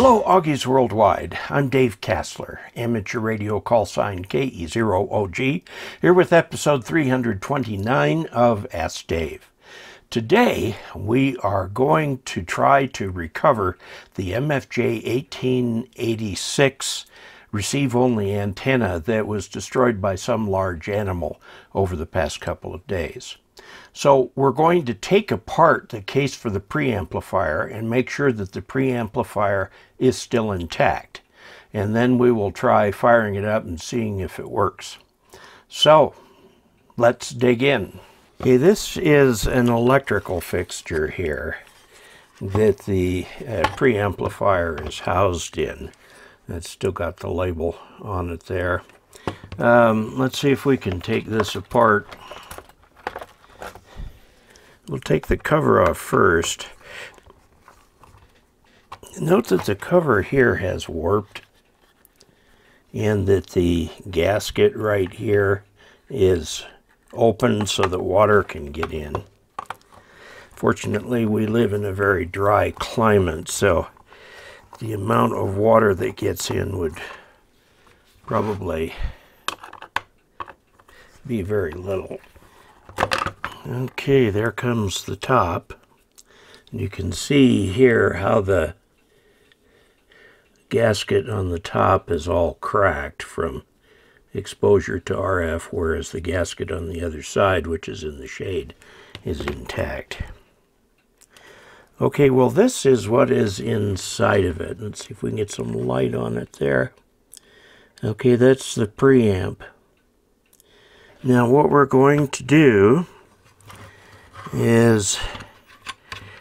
Hello, OGs Worldwide. I'm Dave Casler, amateur radio call sign KE0OG, here with episode 329 of Ask Dave. Today, we are going to try to recover the MFJ 1886 receive only antenna that was destroyed by some large animal over the past couple of days. So we're going to take apart the case for the preamplifier and make sure that the preamplifier is still intact. And then we will try firing it up and seeing if it works. So let's dig in. Okay, this is an electrical fixture here that the uh, preamplifier is housed in. It's still got the label on it there. Um, let's see if we can take this apart. We'll take the cover off first. Note that the cover here has warped and that the gasket right here is open so that water can get in. Fortunately, we live in a very dry climate, so the amount of water that gets in would probably be very little. Okay, there comes the top. You can see here how the gasket on the top is all cracked from exposure to RF, whereas the gasket on the other side, which is in the shade, is intact. Okay, well this is what is inside of it. Let's see if we can get some light on it there. Okay, that's the preamp. Now what we're going to do is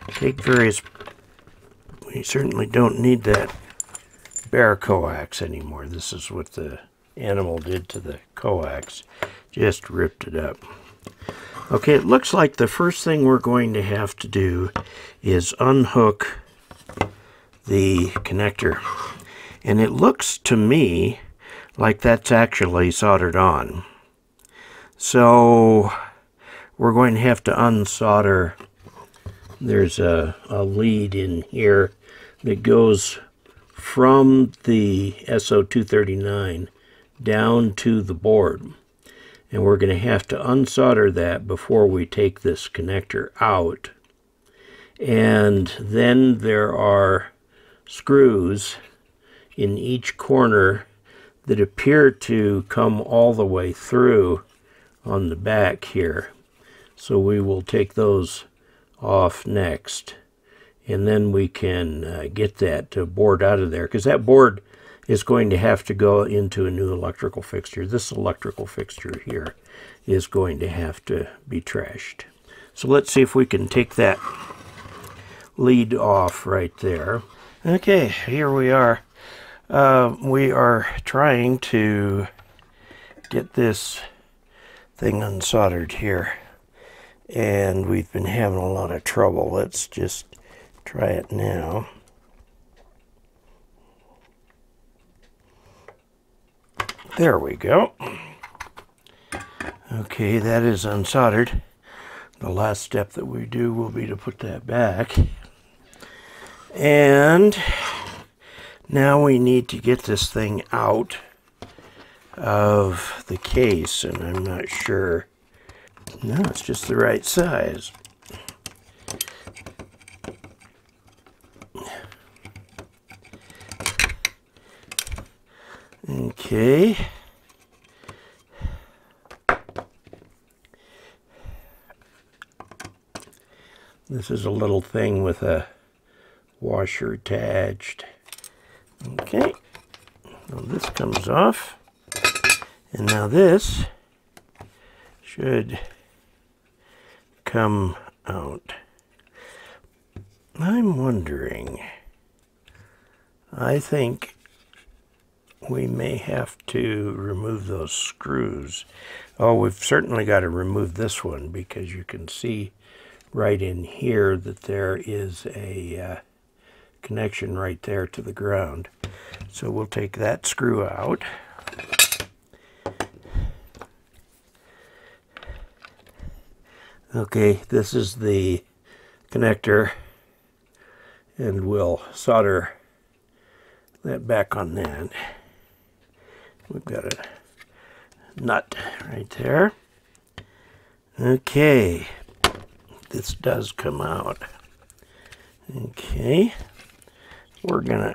take various, we certainly don't need that bare coax anymore. This is what the animal did to the coax, just ripped it up. Okay, it looks like the first thing we're going to have to do is unhook the connector. And it looks to me like that's actually soldered on. So we're going to have to unsolder. There's a, a lead in here that goes from the SO239 down to the board. And we're going to have to unsolder that before we take this connector out. And then there are screws in each corner that appear to come all the way through on the back here. So we will take those off next. And then we can uh, get that uh, board out of there because that board is going to have to go into a new electrical fixture. This electrical fixture here is going to have to be trashed. So let's see if we can take that lead off right there. Okay, here we are. Uh, we are trying to get this thing unsoldered here and we've been having a lot of trouble. Let's just try it now. There we go. Okay, that is unsoldered. The last step that we do will be to put that back. And now we need to get this thing out of the case, and I'm not sure no, it's just the right size. Okay. This is a little thing with a washer attached. Okay. Now this comes off. And now this should come out. I'm wondering, I think we may have to remove those screws. Oh, we've certainly got to remove this one because you can see right in here that there is a uh, connection right there to the ground. So we'll take that screw out. Okay, this is the connector and we'll solder that back on that. We've got a nut right there. Okay, this does come out. Okay, we're gonna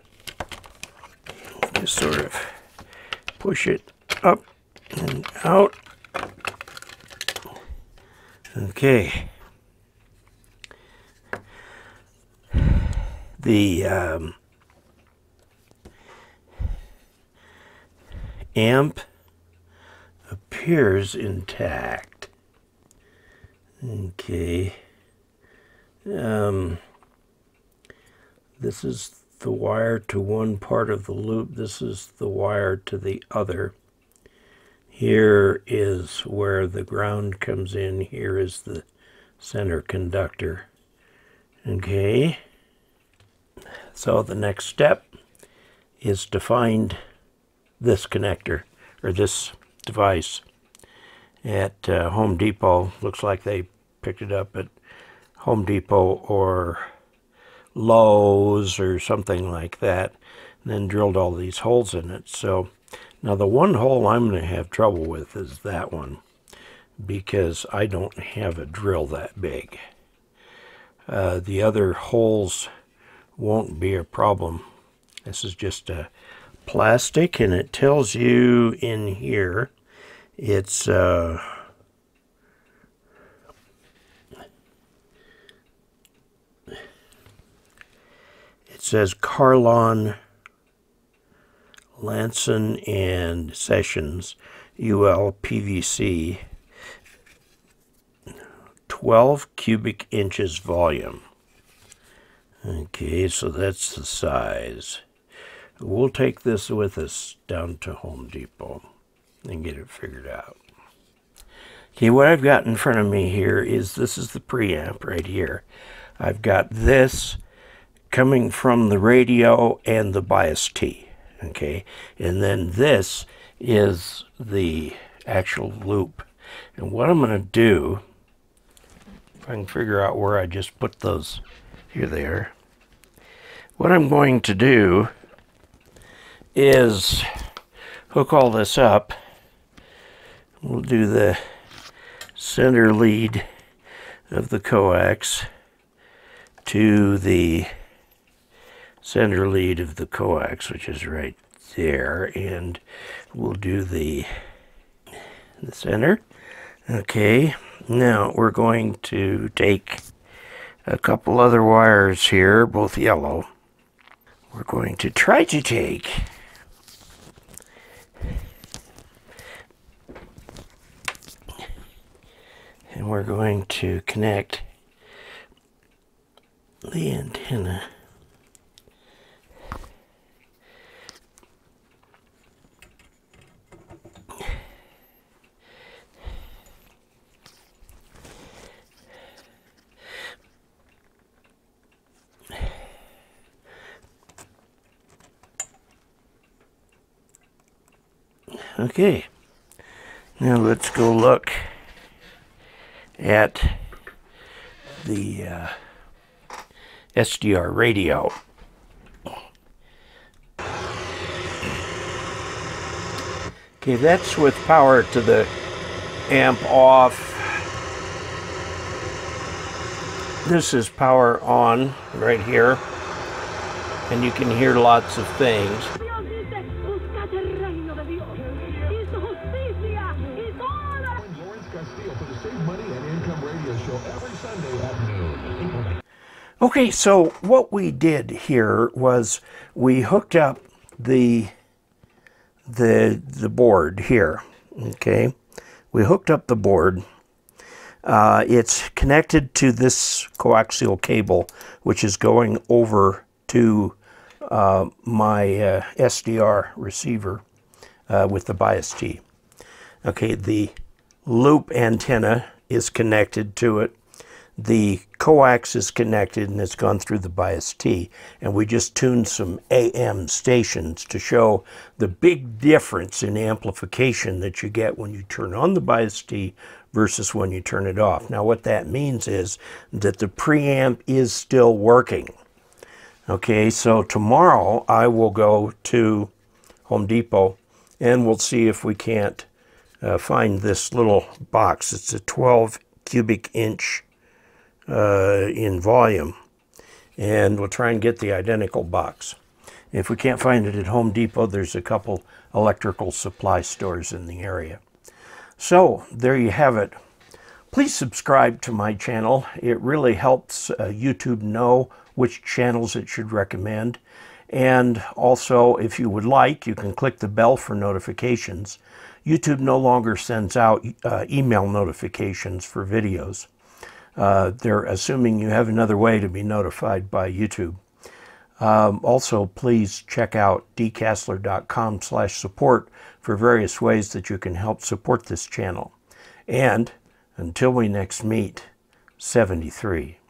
just sort of push it up and out. Okay. The um, amp appears intact. Okay. Um, this is the wire to one part of the loop. This is the wire to the other. Here is where the ground comes in. Here is the center conductor. Okay. So the next step is to find this connector or this device at uh, Home Depot. Looks like they picked it up at Home Depot or Lowe's or something like that, and then drilled all these holes in it. So now the one hole I'm going to have trouble with is that one because I don't have a drill that big. Uh, the other holes won't be a problem. This is just a plastic and it tells you in here it's uh, it says Carlon Lamson and Sessions UL PVC 12 cubic inches volume. Okay so that's the size. We'll take this with us down to Home Depot and get it figured out. Okay what I've got in front of me here is this is the preamp right here. I've got this coming from the radio and the bias T okay? And then this is the actual loop. And what I'm going to do if I can figure out where I just put those here they are what I'm going to do is hook all this up. We'll do the center lead of the coax to the center lead of the coax, which is right there, and we'll do the, the center. Okay, now we're going to take a couple other wires here, both yellow. We're going to try to take and we're going to connect the antenna Okay, now let's go look at the uh, SDR radio. Okay, that's with power to the amp off. This is power on right here, and you can hear lots of things. Okay, so what we did here was we hooked up the the the board here. Okay, we hooked up the board. Uh, it's connected to this coaxial cable, which is going over to uh, my uh, SDR receiver uh, with the bias T. Okay, the loop antenna is connected to it the coax is connected and it's gone through the bias T. And we just tuned some AM stations to show the big difference in amplification that you get when you turn on the bias T versus when you turn it off. Now what that means is that the preamp is still working. Okay, so tomorrow I will go to Home Depot and we'll see if we can't uh, find this little box. It's a 12 cubic inch uh, in volume and we'll try and get the identical box. If we can't find it at Home Depot, there's a couple electrical supply stores in the area. So there you have it. Please subscribe to my channel. It really helps uh, YouTube know which channels it should recommend. And also, if you would like, you can click the bell for notifications. YouTube no longer sends out uh, email notifications for videos. Uh, they're assuming you have another way to be notified by YouTube. Um, also, please check out dcasler.com slash support for various ways that you can help support this channel. And until we next meet, 73.